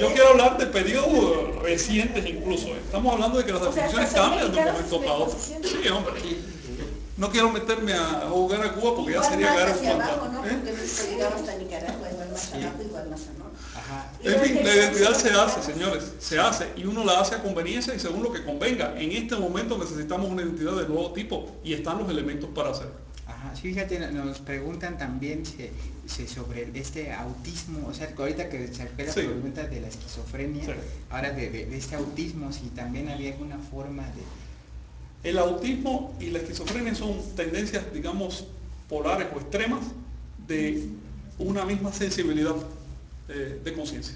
yo quiero hablar de periodos recientes incluso. Estamos hablando de que las definiciones cambian de un momento para otro. Sí, hombre. No quiero meterme a jugar a Cuba porque ya sería más un. ¿eh? En fin, la identidad se hace, señores, se hace y uno la hace a conveniencia y según lo que convenga. En este momento necesitamos una identidad de nuevo tipo y están los elementos para hacerlo. Ajá, sí, fíjate, nos preguntan también se- sobre este autismo, o sea, ahorita que se la Sí. pregunta de la esquizofrenia, Sí. ahora de, de- de este autismo, si también había alguna forma de... El autismo y la esquizofrenia son tendencias, digamos, polares o extremas de una misma sensibilidad eh, de conciencia.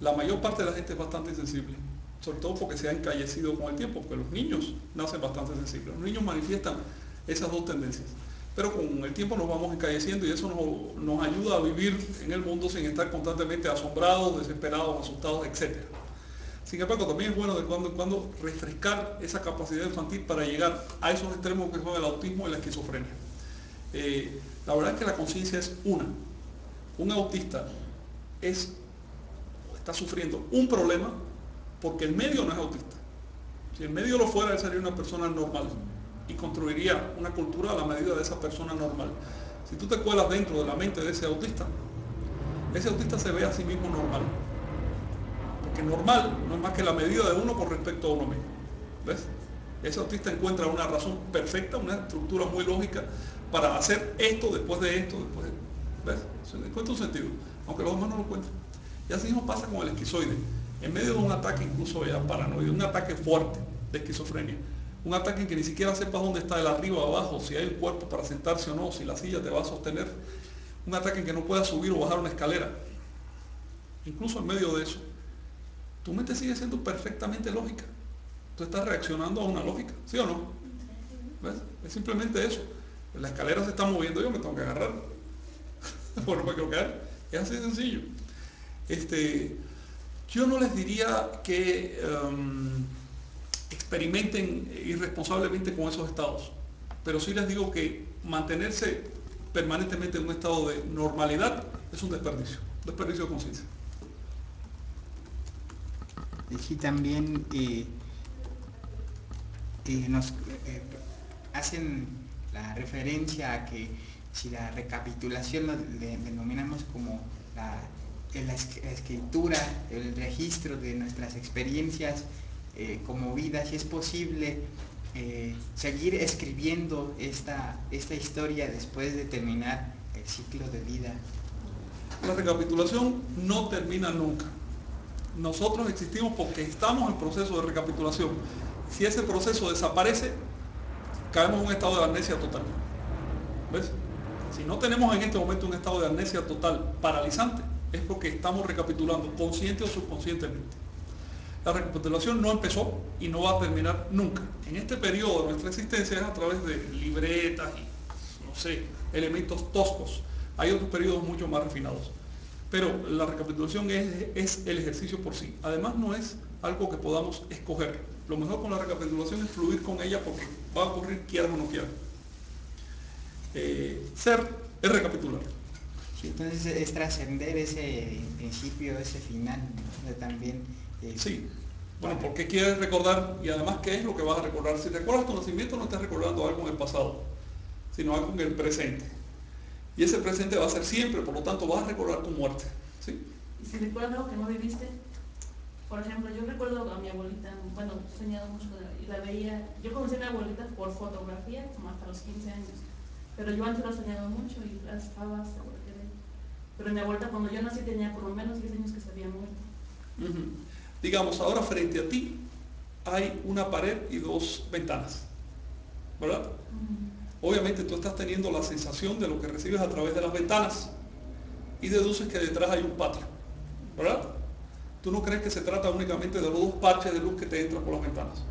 La mayor parte de la gente es bastante insensible, sobre todo porque se ha encallecido con el tiempo, porque los niños nacen bastante sensibles. Los niños manifiestan esas dos tendencias. Pero con el tiempo nos vamos encalleciendo y eso nos, nos ayuda a vivir en el mundo sin estar constantemente asombrados, desesperados, asustados, etc. Sin embargo, también es bueno de cuando en cuando refrescar esa capacidad infantil para llegar a esos extremos que son el autismo y la esquizofrenia. Eh, la verdad es que la conciencia es una. Un autista es, está sufriendo un problema porque el medio no es autista. Si el medio lo fuera, él sería una persona normal y construiría una cultura a la medida de esa persona normal. Si tú te cuelas dentro de la mente de ese autista, ese autista se ve a sí mismo normal. Porque normal no es más que la medida de uno con respecto a uno mismo. ¿Ves? Ese autista encuentra una razón perfecta, una estructura muy lógica para hacer esto después de esto, después de... ¿Ves? Se encuentra un sentido, aunque los demás no lo encuentran. Y así mismo pasa con el esquizoide. En medio de un ataque incluso ya paranoide, un ataque fuerte de esquizofrenia, un ataque en que ni siquiera sepas dónde está el arriba o abajo, si hay el cuerpo para sentarse o no, si la silla te va a sostener, un ataque en que no puedas subir o bajar una escalera, incluso en medio de eso, tu mente sigue siendo perfectamente lógica. Tú estás reaccionando a una lógica, ¿sí o no? Es simplemente eso. La escalera se está moviendo, yo me tengo que agarrar. Porque no me quiero caer. Es así sencillo. Este, yo no les diría que em, experimenten irresponsablemente con esos estados, pero sí les digo que mantenerse permanentemente en un estado de normalidad es un desperdicio, desperdicio de conciencia. Sí, también eh, eh, nos eh, hacen la referencia a que si la recapitulación lo denominamos como la, la escritura, el registro de nuestras experiencias eh, como vida, si es posible eh, seguir escribiendo esta, esta historia después de terminar el ciclo de vida. La recapitulación no termina nunca. Nosotros existimos porque estamos en proceso de recapitulación. Si ese proceso desaparece, caemos en un estado de amnesia total. ¿Ves? Si no tenemos en este momento un estado de amnesia total paralizante, es porque estamos recapitulando, consciente o subconscientemente. La recapitulación no empezó y no va a terminar nunca. En este periodo de nuestra existencia es a través de libretas y, no sé, elementos toscos. Hay otros periodos mucho más refinados. Pero la recapitulación es, es el ejercicio por sí. Además no es algo que podamos escoger. Lo mejor con la recapitulación es fluir con ella porque va a ocurrir quieras o no quieras. Eh, ser es recapitular. Sí, entonces es trascender ese principio, ese final, también... eh, Sí. Bueno, porque quieres recordar y además qué es lo que vas a recordar. Si recuerdas tu nacimiento no estás recordando algo en el pasado, sino algo en el presente. Y ese presente va a ser siempre, por lo tanto vas a recordar tu muerte. ¿sí? Y si recuerdas algo que no viviste, por ejemplo, yo recuerdo a mi abuelita, bueno, he soñado mucho y la veía, yo conocí a mi abuelita por fotografía, como hasta los 15 años, pero yo antes la he soñado mucho y la estaba segura que Pero mi abuelita cuando yo nací tenía por lo menos 10 años que se había muerto. Digamos, ahora frente a ti hay una pared y dos ventanas. ¿Verdad? Obviamente tú estás teniendo la sensación de lo que recibes a través de las ventanas y deduces que detrás hay un patio. ¿Verdad? Tú no crees que se trata únicamente de los dos parches de luz que te entran por las ventanas.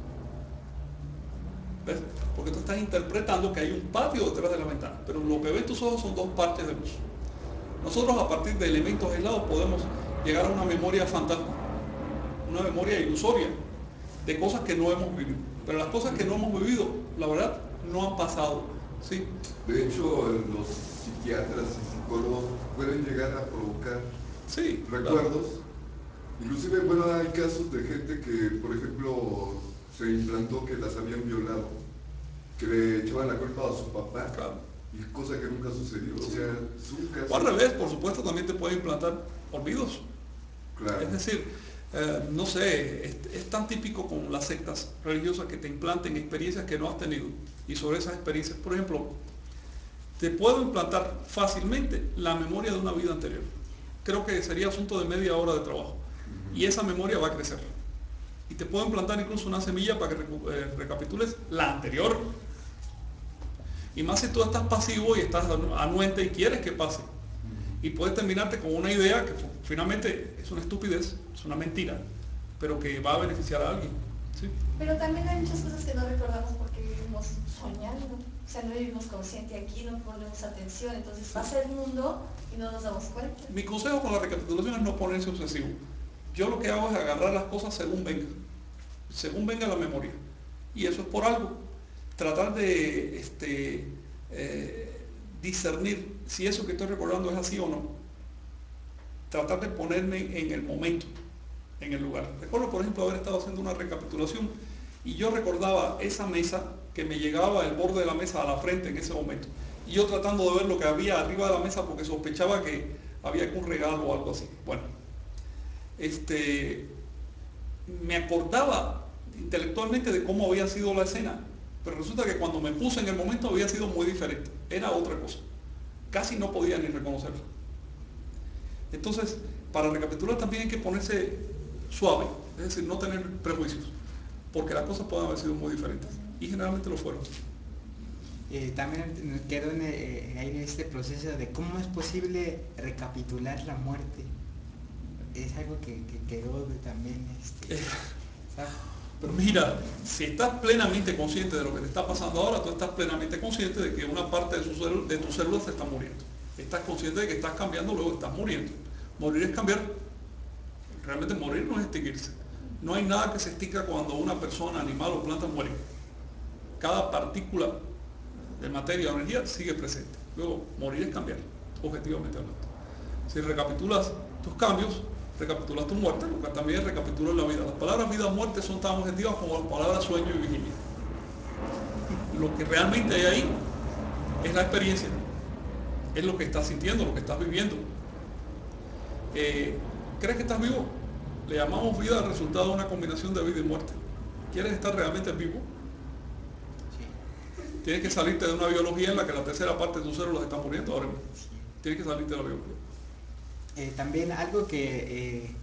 ¿Ves? Porque tú estás interpretando que hay un patio detrás de la ventana, pero lo que ven tus ojos son dos parches de luz. Nosotros a partir de elementos aislados podemos llegar a una memoria fantasma, una memoria ilusoria de cosas que no hemos vivido. Pero las cosas que no hemos vivido, la verdad, no han pasado. ¿sí? De hecho, los psiquiatras y psicólogos pueden llegar a provocar Sí, claro. recuerdos Inclusive, bueno, hay casos de gente que, por ejemplo, se implantó que las habían violado, que le echaban la culpa a su papá, Claro. y cosa que nunca sucedió. O sea, es un caso... O al revés, por supuesto, también te puede implantar olvidos. Claro. Es decir, eh, no sé, es, es tan típico con las sectas religiosas que te implanten experiencias que no has tenido. Y sobre esas experiencias, por ejemplo, te puedo implantar fácilmente la memoria de una vida anterior. Creo que sería asunto de media hora de trabajo. Y esa memoria va a crecer. Y te puedo implantar incluso una semilla para que eh, recapitules la anterior. Y más si tú estás pasivo y estás anu- anuente y quieres que pase. Y puedes terminarte con una idea que finalmente es una estupidez, es una mentira, pero que va a beneficiar a alguien. ¿sí? Pero también hay muchas cosas que no recordamos porque vivimos soñando. O sea, no vivimos consciente aquí, no ponemos atención. Entonces pasa el mundo y no nos damos cuenta. Mi consejo con la recapitulación es no ponerse obsesivo. Yo lo que hago es agarrar las cosas según venga, según venga la memoria. Y eso es por algo. Tratar de este, eh, discernir si eso que estoy recordando es así o no. Tratar de ponerme en el momento, en el lugar. Recuerdo, por ejemplo, haber estado haciendo una recapitulación y yo recordaba esa mesa que me llegaba el borde de la mesa a la frente en ese momento. Y yo tratando de ver lo que había arriba de la mesa porque sospechaba que había algún regalo o algo así. Bueno, este, me acordaba intelectualmente de cómo había sido la escena, pero resulta que cuando me puse en el momento había sido muy diferente, era otra cosa. Casi no podía ni reconocerla. Entonces, para recapitular también hay que ponerse suave, es decir, no tener prejuicios, porque las cosas pueden haber sido muy diferentes, y generalmente lo fueron. Eh, también quedó en, eh, ahí en este proceso de cómo es posible recapitular la muerte. Es algo que, que quedó también este, Eh. Pero mira, si estás plenamente consciente de lo que te está pasando ahora, tú estás plenamente consciente de que una parte de, su de tus células se está muriendo. Estás consciente de que estás cambiando, luego estás muriendo. Morir es cambiar. Realmente morir no es extinguirse. No hay nada que se extinga cuando una persona, animal o planta muere. Cada partícula de materia o energía sigue presente. Luego, morir es cambiar, objetivamente hablando. Si recapitulas tus cambios, recapitulas tu muerte, lo que también recapitulas la vida. Las palabras vida o muerte son tan objetivas como las palabras sueño y vigilia. Lo que realmente hay ahí es la experiencia, es lo que estás sintiendo, lo que estás viviendo. Eh, ¿Crees que estás vivo? Le llamamos vida al resultado de una combinación de vida y muerte. ¿Quieres estar realmente vivo? sí, Tienes que salirte de una biología en la que la tercera parte de tus células están muriendo ahora mismo. Tienes que salirte de la biología. Eh, también algo que, eh,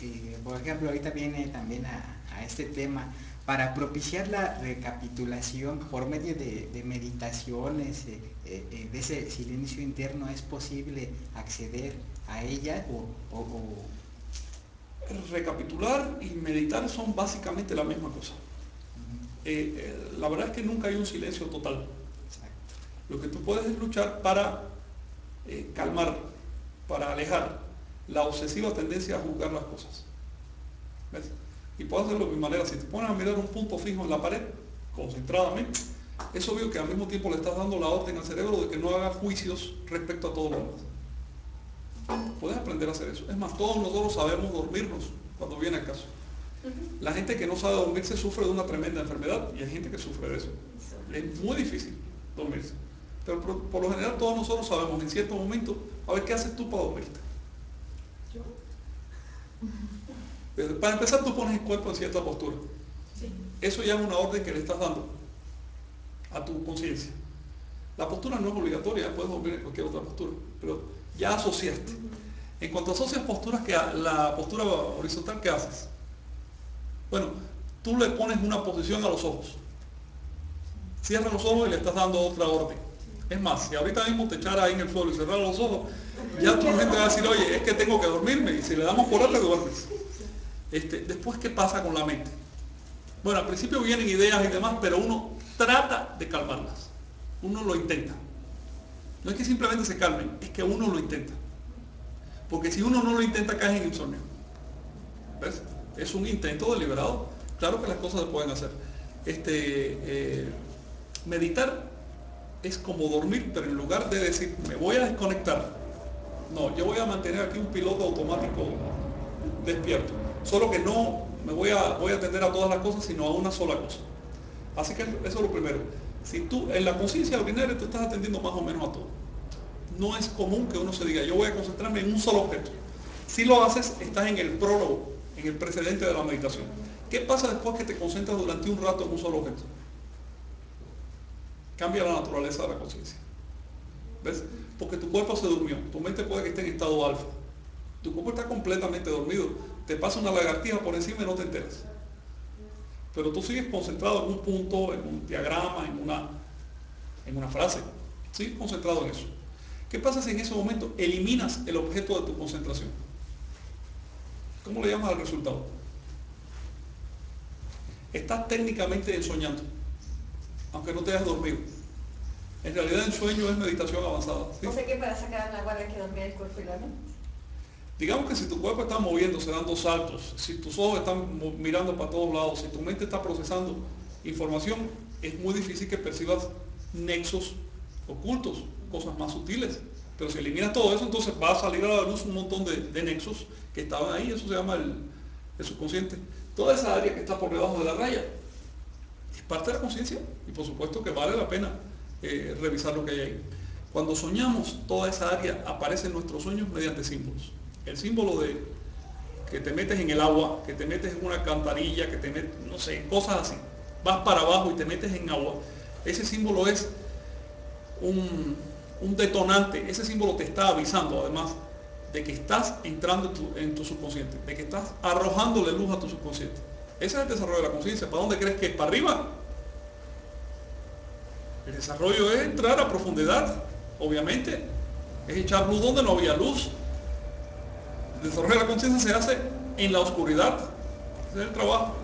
eh, por ejemplo, ahorita viene también a, a este tema, para propiciar la recapitulación por medio de, de meditaciones, eh, de ese silencio interno, ¿es posible acceder a ella o, o- o- Recapitular y meditar son básicamente la misma cosa. Eh, eh, la verdad es que nunca hay un silencio total. exacto, Lo que tú puedes es luchar para eh, calmar, para alejar la obsesiva tendencia a juzgar las cosas. ¿Ves? Y puedes hacerlo de mi manera. Si te pones a mirar un punto fijo en la pared, concentradamente, es obvio que al mismo tiempo le estás dando la orden al cerebro de que no haga juicios respecto a todo lo demás. Puedes aprender a hacer eso. Es más, todos nosotros sabemos dormirnos cuando viene el caso. La gente que no sabe dormirse sufre de una tremenda enfermedad y hay gente que sufre de eso. Es muy difícil dormirse. Pero por, por lo general todos nosotros sabemos en cierto momento, a ver qué haces tú para dormirte. ¿Yo? Para empezar tú pones el cuerpo en cierta postura. Sí. Eso ya es una orden que le estás dando a tu conciencia. La postura no es obligatoria, puedes dormir en cualquier otra postura, pero ya asociaste. En cuanto asocias posturas, que la postura horizontal, ¿qué haces? Bueno, tú le pones una posición a los ojos. Cierra los ojos y le estás dando otra orden. Es más, si ahorita mismo te echara ahí en el suelo y cerrar los ojos, ya tu gente va a decir, oye, es que tengo que dormirme, y si le damos por te duermes. Este, después, ¿qué pasa con la mente? Bueno, al principio vienen ideas y demás, pero uno trata de calmarlas. Uno lo intenta. No es que simplemente se calmen, es que uno lo intenta. Porque si uno no lo intenta, cae en insomnio. ¿Ves? Es un intento deliberado. Claro que las cosas se pueden hacer. Este, eh, meditar es como dormir, pero en lugar de decir, me voy a desconectar, no, yo voy a mantener aquí un piloto automático despierto. Solo que no me voy a, voy a atender a todas las cosas, sino a una sola cosa. Así que eso es lo primero. Si tú, en la conciencia ordinaria, tú estás atendiendo más o menos a todo. No es común que uno se diga, yo voy a concentrarme en un solo objeto. Si lo haces, estás en el prólogo, en el precedente de la meditación. ¿Qué pasa después que te concentras durante un rato en un solo objeto? Cambia la naturaleza de la conciencia. ¿Ves? Porque tu cuerpo se durmió, tu mente puede que esté en estado alfa. Tu cuerpo está completamente dormido. Te pasa una lagartija por encima y no te enteras. Pero tú sigues concentrado en un punto, en un diagrama, en una, en una frase. Sigues concentrado en eso. ¿Qué pasa si en ese momento eliminas el objeto de tu concentración? ¿Cómo le llamas al resultado? Estás técnicamente ensoñando, aunque no te hayas dormido. En realidad el sueño es meditación avanzada. ¿sí? O sea que para sacar la guardia que dormía el cuerpo y la mente. Digamos que si tu cuerpo está moviéndose, dando saltos, si tus ojos están mirando para todos lados, si tu mente está procesando información, es muy difícil que percibas nexos ocultos, cosas más sutiles. Pero si eliminas todo eso, entonces va a salir a la luz un montón de, nexos que estaban ahí, eso se llama el, el subconsciente. Toda esa área que está por debajo de la raya parte de la conciencia y por supuesto que vale la pena eh, revisar lo que hay ahí. Cuando soñamos, toda esa área aparece en nuestros sueños mediante símbolos. El símbolo de que te metes en el agua, que te metes en una cantarilla, que te metes, no sé, cosas así. Vas para abajo y te metes en agua. Ese símbolo es un, detonante. Ese símbolo te está avisando además de que estás entrando en tu, en tu subconsciente, de que estás arrojándole luz a tu subconsciente. Ese es el desarrollo de la conciencia. ¿Para dónde crees que es? ¿Para arriba? El desarrollo es entrar a profundidad, obviamente. Es echar luz donde no había luz. El desarrollo de la conciencia se hace en la oscuridad. Ese es el trabajo.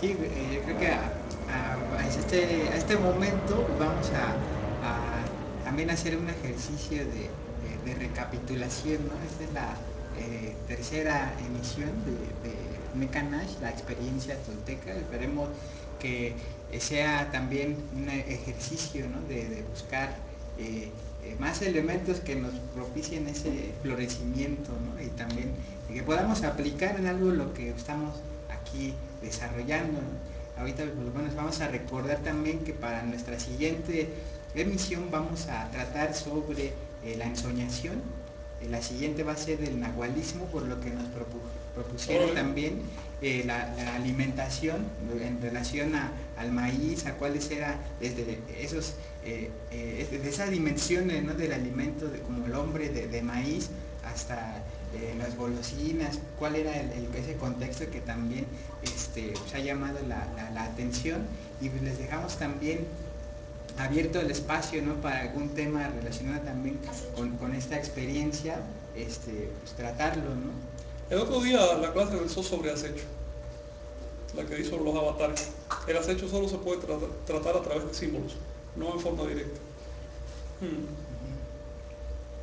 Sí, eh, yo creo que a, este, este, momento vamos a, también hacer un ejercicio de, recapitulación. ¿no? Esta es la eh, tercera emisión de, de Mecanash, la experiencia tolteca. Esperemos que sea también un ejercicio de, buscar eh, eh, más elementos que nos propicien ese florecimiento y también que podamos aplicar en algo lo que estamos aquí desarrollando. Ahorita pues, vamos a recordar también que para nuestra siguiente emisión vamos a tratar sobre la ensoñación. La siguiente va a ser el nahualismo, por lo que nos propusieron también eh, la, alimentación en relación al maíz, a cuáles eran desde esos, eh, eh, de esas dimensiones ¿no? del alimento de, como el hombre de, maíz hasta las golosinas, cuál era ese contexto que también este, se ha llamado la, atención y pues les dejamos también abierto el espacio ¿no? para algún tema relacionado también con, esta experiencia, este, pues, tratarlo. ¿no? El otro día la clase versó sobre acecho, la que hizo los avatares. El acecho solo se puede tratar, a través de símbolos, no en forma directa. Hmm.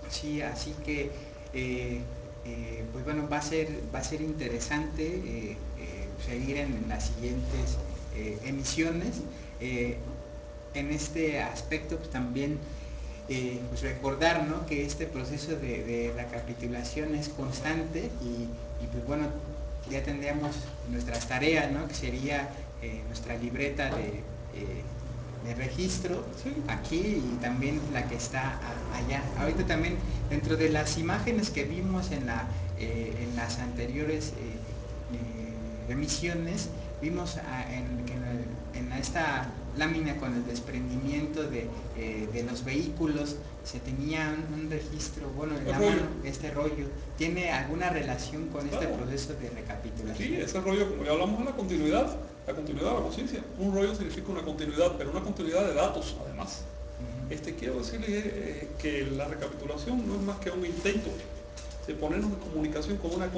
Sí, así que eh, eh, pues bueno, va a ser, va a ser interesante eh, seguir en, las siguientes emisiones. En este aspecto pues, también pues recordar que este proceso de, la capitulación es constante y, pues bueno, ya tendríamos nuestras tareas, que sería eh, nuestra libreta de, eh, registro aquí y también la que está allá. Ahorita también dentro de las imágenes que vimos en, la, eh, en las anteriores emisiones, vimos en, en esta lámina con el desprendimiento de, eh, los vehículos, se tenía un, registro, bueno, en la mano, este rollo, ¿tiene alguna relación con este proceso de recapitulación? Sí, ese rollo, como ya hablamos de la continuidad, la continuidad de la conciencia. Un rollo significa una continuidad, pero una continuidad de datos además. este, quiero decirle eh, que la recapitulación no es más que un intento de ponernos en comunicación con una